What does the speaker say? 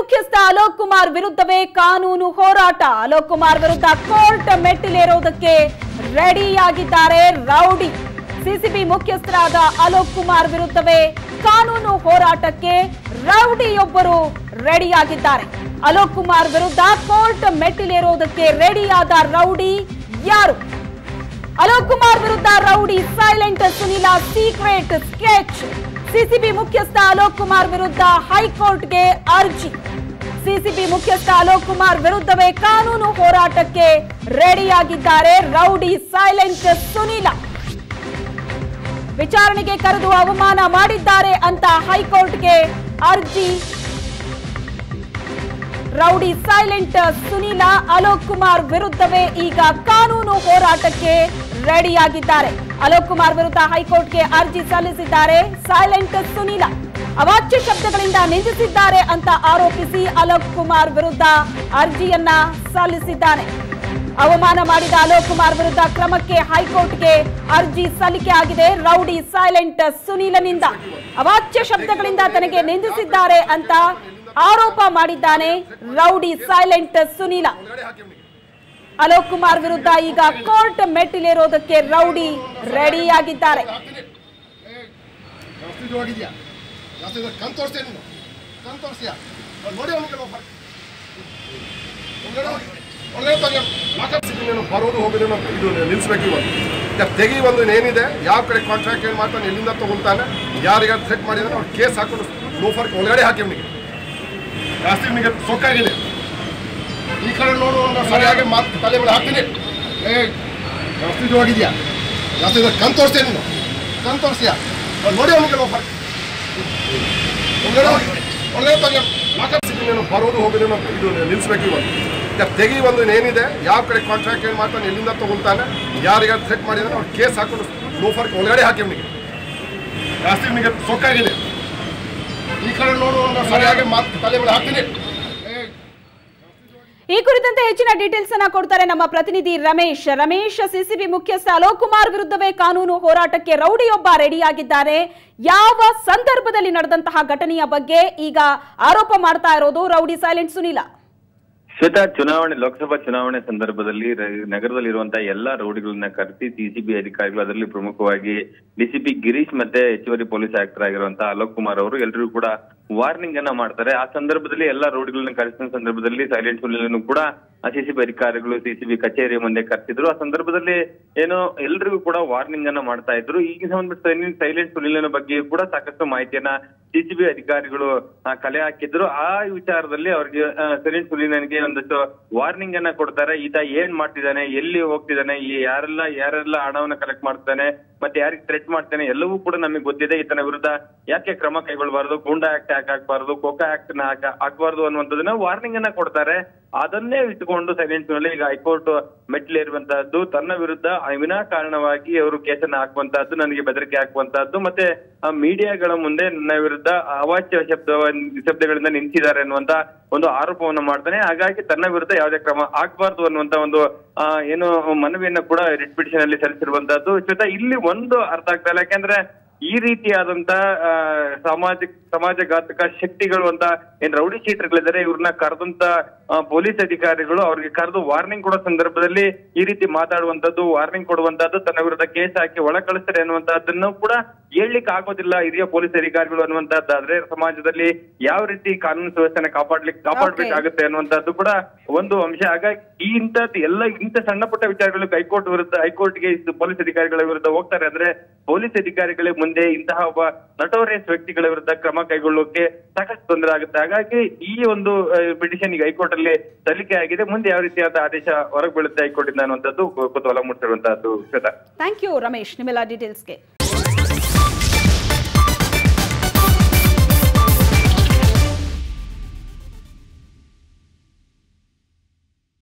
ಮುಖ್ಯಸ್ಥ ಅಲೋಕ್ ಕುಮಾರ್ ವಿರುದ್ಧವೇ ಕಾನೂನು ಹೋರಾಟ. ಅಲೋಕ್ ಕುಮಾರ್ ವಿರುದ್ಧ ಕೋರ್ಟ್ ಮೆಟ್ಟಿಲೇರೋದಕ್ಕೆ ರೆಡಿಯಾಗಿದ್ದಾರೆ ರೌಡಿ. ಸಿಸಿಬಿ ಮುಖ್ಯಸ್ಥರಾದ ಅಲೋಕ್ ಕುಮಾರ್ ವಿರುದ್ಧವೇ ಕಾನೂನು ಹೋರಾಟಕ್ಕೆ ರೌಡಿಯೊಬ್ಬರು ರೆಡಿಯಾಗಿದ್ದಾರೆ. ಅಲೋಕ್ ಕುಮಾರ್ ವಿರುದ್ಧ ಕೋರ್ಟ್ ಮೆಟ್ಟಿಲೇರೋದಕ್ಕೆ ರೆಡಿಯಾದ ರೌಡಿ ಯಾರು? ಅಲೋಕ್ ಕುಮಾರ್ ವಿರುದ್ಧ rowdy, silent Sunila, secret sketch. CCB ಮುಖ್ಯಸ್ಥ ಅಲೋಕ್ ಕುಮಾರ್ ವಿರುದ್ಧ ಹೈಕೋರ್ಟ್ಗೆ ಅರ್ಜಿ. ಸಿಸಿಬಿ ಮುಖ್ಯಸ್ಥ ಅಲೋಕ್ ಕುಮಾರ್ ವಿರುದ್ಧವೇ ಕಾನೂನು ಹೋರಾಟಕ್ಕೆ ರೆಡಿಯಾಗಿದ್ದಾರೆ ರೌಡಿ ಸೈಲೆಂಟ್ ಸುನೀಲ. ವಿಚಾರಣೆಗೆ ಕರೆದು ಅವಮಾನ ಮಾಡಿದ್ದಾರೆ ಅಂತ ಹೈಕೋರ್ಟ್ಗೆ ಅರ್ಜಿ. ರೌಡಿ ಸೈಲೆಂಟ್ ಸುನೀಲ ಅಲೋಕ್ ಕುಮಾರ್ ವಿರುದ್ಧವೇ ಈಗ ಕಾನೂನು ಹೋರಾಟಕ್ಕೆ ರೆಡಿಯಾಗಿದ್ದಾರೆ. ಅಲೋಕ್ ಕುಮಾರ್ ವಿರುದ್ಧ ಹೈಕೋರ್ಟ್ಗೆ ಅರ್ಜಿ ಸಲ್ಲಿಸಿದ್ದಾರೆ ಸೈಲೆಂಟ್ ಸುನೀಲ. ಅವಾಚ್ಯ ಶಬ್ದಗಳಿಂದ ನಿಂದಿಸಿದ್ದಾರೆ ಅಂತ ಆರೋಪಿಸಿ ಅಲೋಕ್ ಕುಮಾರ್ ವಿರುದ್ಧ ಅರ್ಜಿಯನ್ನ ಸಲ್ಲಿಸಿದ್ದಾನೆ. ಅವಮಾನ ಮಾಡಿದ ಅಲೋಕ್ ಕುಮಾರ್ ವಿರುದ್ಧ ಕ್ರಮಕ್ಕೆ ಹೈಕೋರ್ಟ್ಗೆ ಅರ್ಜಿ ಸಲ್ಲಿಕೆ ಆಗಿದೆ. ರೌಡಿ ಸೈಲೆಂಟ್ ಸುನೀಲನಿಂದ. ಅವಾಚ್ಯ ಶಬ್ದಗಳಿಂದ ತನಗೆ ನಿಂದಿಸಿದ್ದಾರೆ ಅಂತ ಆರೋಪ ಮಾಡಿದ್ದಾನೆ ರೌಡಿ ಸೈಲೆಂಟ್ ಸುನೀಲ. ಅಲೋಕ್ ಕುಮಾರ್ ವಿರುದ್ಧ ಈಗ ಕೋರ್ಟ್ ಮೆಟ್ಟಿಲೇರೋದಕ್ಕೆ ರೌಡಿ ರೆಡಿಯಾಗಿದ್ದಾರೆ. ಅವನಿಗೆ ಬರೋದು ಹೋಗೋದು ನಿಲ್ಲಿಸ್ಬೇಕು ತೆಗಿ ಒಂದು ಏನಿದೆ ಯಾವ ಕಡೆ ಕಾಂಟ್ರಾಕ್ಟ್ ಮಾಡ್ತಾನೆ, ಎಲ್ಲಿಂದ ತಗೊಳ್ತಾನೆ ಯಾರಿಗಾರು ಥ್ರೆಟ್ ಮಾಡಿದ್ರೆ ಅವ್ರು ಕೇಸ್ ಹಾಕೊಂಡು ಲೋಫರ್ಗೆ ಒಳಗಡೆ ಹಾಕಿ ಅವನಿಗೆ. ಜಾಸ್ತಿ ನಿಮಗೆ ಸೊಕ್ಕಾಗಿದೆ. ಈ ಕಡೆ ನೋಡು ಅವ್ನ ಸರಿಯಾಗಿ ಮಾತು ತಲೆ ಮೇಲೆ ಹಾಕ್ತೀನಿ. ಏ, ಜಾಸ್ತಿ ಇದು ಹೋಗಿದ್ಯಾ ಜಾಸ್ತಿ ಕಣ್ ತೋರಿಸ್ತೀಯ ನೀನು? ಕಣ್ ತೋರಿಸ್ತೀಯಾ? ನೋಡಿ ಅವನಿಗೆ ಒಳಗಡೆ ತಂಗ ಮಾತಾಡ್ಸಿದ್ದೀನಿ ನೀನು ಬರೋದು, ಹೋಗೋದು ನಾವು ಇದು ನಿಲ್ಲಿಸ್ಬೇಕು ಇವತ್ತು ತೆಗಿ ಒಂದು ಏನಿದೆ ಯಾವ ಕಡೆ ಕಾಂಟ್ರಾಕ್ಟ್ ಏನು ಮಾಡ್ತಾನೆ, ಎಲ್ಲಿಂದ ತಗೊಳ್ತಾನೆ ಯಾರಿಗಾರು ಥ್ರೆಟ್ ಮಾಡಿದ್ರೆ ಅವ್ರು ಕೇಸ್ ಹಾಕೊಂಡು ಲೋಫರ್ಗೆ ಒಳಗಡೆ ಹಾಕಿ ಅವನಿಗೆ. ಜಾಸ್ತಿ ನಿಮಗೆ ಸೊಕ್ಕಾಗಿದೆ. ಈ ಕಡೆ ನೋಡು ಅವ್ನ ಸರಿಯಾಗಿ ಮಾತು ತಲೆ ಮೇಲೆ ಹಾಕ್ತೀನಿ. ಈ ಕುರಿತಂತೆ ಹೆಚ್ಚಿನ ಡೀಟೇಲ್ಸ್ ಅನ್ನ ಕೊಡ್ತಾರೆ ನಮ್ಮ ಪ್ರತಿನಿಧಿ ರಮೇಶ್. ರಮೇಶ್ ಸಿಸಿಬಿ ಮುಖ್ಯಸ್ಥ ಅಲೋಕ್ ಕುಮಾರ್ ವಿರುದ್ಧವೇ ಕಾನೂನು ಹೋರಾಟಕ್ಕೆ ರೌಡಿಯೊಬ್ಬ ರೆಡಿಯಾಗಿದ್ದಾರೆ. ಯಾವ ಸಂದರ್ಭದಲ್ಲಿ ನಡೆದಂತಹ ಘಟನೆಯ ಬಗ್ಗೆ ಈಗ ಆರೋಪ ಮಾಡ್ತಾ ಇರೋದು ರೌಡಿ ಸೈಲೆಂಟ್ ಸುನೀಲ. ಶ್ವೇತಾ, ಚುನಾವಣೆ, ಲೋಕಸಭಾ ಚುನಾವಣೆ ಸಂದರ್ಭದಲ್ಲಿ ನಗರದಲ್ಲಿರುವಂತಹ ಎಲ್ಲಾ ರೌಡಿಗಳನ್ನ ಕರೆಸಿ ಸಿಸಿಬಿ ಅಧಿಕಾರಿಗಳು ಅದರಲ್ಲಿ ಪ್ರಮುಖವಾಗಿ ಡಿಸಿಪಿ ಗಿರೀಶ್ ಮತ್ತೆ ಹೆಚ್ಚುವರಿ ಪೊಲೀಸ್ ಆಯುಕ್ತರಾಗಿರುವಂತಹ ಅಲೋಕ್ ಕುಮಾರ್ ಅವರು ಎಲ್ಲರಿಗೂ ಕೂಡ ವಾರ್ನಿಂಗ್ ಅನ್ನ ಮಾಡ್ತಾರೆ. ಆ ಸಂದರ್ಭದಲ್ಲಿ ಎಲ್ಲಾ ರೋಡ್ಗಳನ್ನ ಕರೆಸಿದ ಸಂದರ್ಭದಲ್ಲಿ ಸೈಲೆಂಟ್ ಹುಲ್ಲನ್ನು ಕೂಡ ಸಿಸಿಬಿ ಅಧಿಕಾರಿಗಳು ಸಿಸಿಬಿ ಕಚೇರಿ ಮುಂದೆ ಕರೆಸಿದ್ರು. ಆ ಸಂದರ್ಭದಲ್ಲಿ ಏನು ಎಲ್ರಿಗೂ ಕೂಡ ವಾರ್ನಿಂಗ್ ಅನ್ನ ಮಾಡ್ತಾ ಇದ್ರು. ಈಗ ಸಂಬಂಧಪಟ್ಟ ಸೈಲೆಂಟ್ ಸುನಿಲನ ಬಗ್ಗೆ ಕೂಡ ಸಾಕಷ್ಟು ಮಾಹಿತಿಯನ್ನ ಸಿಸಿಬಿ ಅಧಿಕಾರಿಗಳು ಕಲೆ ಹಾಕಿದ್ರು. ಆ ವಿಚಾರದಲ್ಲಿ ಅವ್ರಿಗೆ ಸೈಲೆಂಟ್ ಸುನಿಲನಿಗೆ ಒಂದಷ್ಟು ವಾರ್ನಿಂಗ್ ಅನ್ನ ಕೊಡ್ತಾರೆ. ಈತ ಏನ್ ಮಾಡ್ತಿದ್ದಾನೆ, ಎಲ್ಲಿ ಹೋಗ್ತಿದ್ದಾನೆ, ಈ ಯಾರೆಲ್ಲ ಯಾರೆಲ್ಲ ಹಣವನ್ನ ಕಲೆಕ್ಟ್ ಮಾಡ್ತಾನೆ ಮತ್ತೆ ಯಾರಿಗೆ ಥ್ರೆಟ್ ಮಾಡ್ತೇನೆ, ಎಲ್ಲವೂ ಕೂಡ ನಮಗೆ ಗೊತ್ತಿದೆ ಈತನ ವಿರುದ್ಧ ಯಾಕೆ ಕ್ರಮ ಕೈಗೊಳ್ಬಾರ್ದು ಗೂಂಡಾ ಆಕ್ಟ್ ಯಾಕೆ ಆಗ್ಬಾರ್ದು ಕೋಕಾ ಆಕ್ಟ್ನ ಹಾಕ್ಬಾರ್ದು ಅನ್ನುವಂಥದ್ದನ್ನ ವಾರ್ನಿಂಗ್ ಅನ್ನ ಕೊಡ್ತಾರೆ. ಅದನ್ನೇ ಇಟ್ಟುಕೊಂಡು ಸೈಲೆಂಟ್ನಲ್ಲಿ ಈಗ ಹೈಕೋರ್ಟ್ ಮೆಟ್ಲೇರುವಂತಹದ್ದು ತನ್ನ ವಿರುದ್ಧ ವಿನಾಕಾರಣವಾಗಿ ಅವರು ಕೇಸನ್ನ ಹಾಕುವಂತಹದ್ದು, ನನಗೆ ಬೆದರಿಕೆ ಹಾಕುವಂತಹದ್ದು, ಮತ್ತೆ ಮೀಡಿಯಾಗಳ ಮುಂದೆ ನನ್ನ ವಿರುದ್ಧ ಅವಾಚ್ಯ ಶಬ್ದ ಶಬ್ದಗಳಿಂದ ನಿಂತಿದ್ದಾರೆ ಅನ್ನುವಂತ ಒಂದು ಆರೋಪವನ್ನು ಮಾಡ್ತಾನೆ. ಹಾಗಾಗಿ ತನ್ನ ವಿರುದ್ಧ ಯಾವುದೇ ಕ್ರಮ ಆಗ್ಬಾರ್ದು ಅನ್ನುವಂತ ಒಂದು ಏನು ಮನವಿಯನ್ನು ಕೂಡ ರಿಟ್ ಪಿಟಿಷನ್ ಅಲ್ಲಿ ಸಲ್ಲಿಸಿರುವಂತಹದ್ದು. ಜೊತೆ ಇಲ್ಲಿ ಒಂದು ಅರ್ಥ ಆಗ್ತಾ ಇಲ್ಲ. ಯಾಕೆಂದ್ರೆ ಈ ರೀತಿಯಾದಂತ ಸಾಮಾಜಿಕ ಸಮಾಜಘಾತಕ ಶಕ್ತಿಗಳು ಅಂತ ಏನ್ ರೌಡಿ ಶೀಟರ್ಗಳಿದ್ದಾರೆ ಇವ್ರನ್ನ ಕರೆದಂತ ಪೊಲೀಸ್ ಅಧಿಕಾರಿಗಳು ಅವ್ರಿಗೆ ಕರೆದು ವಾರ್ನಿಂಗ್ ಕೊಡೋ ಸಂದರ್ಭದಲ್ಲಿ ಈ ರೀತಿ ಮಾತಾಡುವಂತದ್ದು ವಾರ್ನಿಂಗ್ ಕೊಡುವಂತದ್ದು ತನ್ನ ವಿರುದ್ಧ ಕೇಸ್ ಹಾಕಿ ಒಳ ಕಳಿಸ್ತಾರೆ ಅನ್ನುವಂತಹದ್ದನ್ನು ಕೂಡ ಹೇಳಲಿಕ್ಕೆ ಆಗೋದಿಲ್ಲ ಹಿರಿಯ ಪೊಲೀಸ್ ಅಧಿಕಾರಿಗಳು ಅನ್ನುವಂತಹದ್ದಾದ್ರೆ ಸಮಾಜದಲ್ಲಿ ಯಾವ ರೀತಿ ಕಾನೂನು ಸುವ್ಯವಸ್ಥೆನ ಕಾಪಾಡ್ಲಿಕ್ಕೆ ಕಾಪಾಡ್ಬೇಕಾಗುತ್ತೆ ಅನ್ನುವಂತಹದ್ದು ಕೂಡ ಒಂದು ಅಂಶ. ಆಗ ಈ ಇಂಥದ್ದು ಎಲ್ಲ ಇಂಥ ಸಣ್ಣ ಪುಟ್ಟ ವಿಚಾರಗಳು ಹೈಕೋರ್ಟ್ ವಿರುದ್ಧ ಹೈಕೋರ್ಟ್ಗೆ ಪೊಲೀಸ್ ಅಧಿಕಾರಿಗಳ ವಿರುದ್ಧ ಹೋಗ್ತಾರೆ ಅಂದ್ರೆ ಪೊಲೀಸ್ ಅಧಿಕಾರಿಗಳ ಮುಂದೆ ಇಂತಹ ಒಬ್ಬ ನಟೋರಿಯಸ್ ವ್ಯಕ್ತಿಗಳ ವಿರುದ್ಧ ಕ್ರಮ ಕೈಗೊಳ್ಳೋಕೆ ಸಾಕಷ್ಟು ತೊಂದರೆ ಆಗುತ್ತೆ. ಹಾಗಾಗಿ ಈ ಒಂದು ಪಿಟಿಷನ್ ಈಗ ಹೈಕೋರ್ಟ್ ಅಲ್ಲಿ ಸಲ್ಲಿಕೆ ಆಗಿದೆ. ಮುಂದೆ ಯಾವ ರೀತಿಯಾದ ಆದೇಶ ಹೊರಗೆ ಬೀಳುತ್ತೆ ಹೈಕೋರ್ಟ್ ಇಂದ ಅನ್ನುವಂಥದ್ದು ಕುತೂಹಲ ಮೂಡಿಸಿರುವಂತಹದ್ದು ಥ್ಯಾಂಕ್ ಯು ರಮೇಶ್. ನಿಮ್ಮೆಲ್ಲ ಡೀಟೇಲ್ಸ್ಗೆ